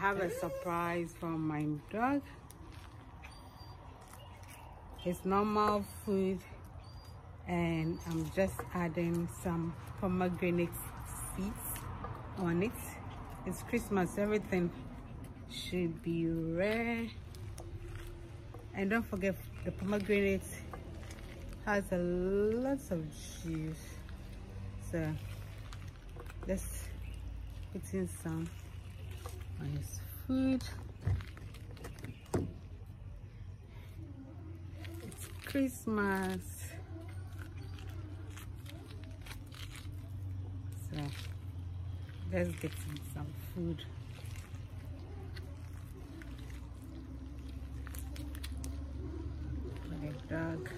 have a surprise from my dog. It's normal food and I'm just adding some pomegranate seeds on it. It's Christmas, everything should be rare. And don't forget the pomegranate has a lot of juice. So let's put in some his food. It's Christmas. So let's get some food. My dog.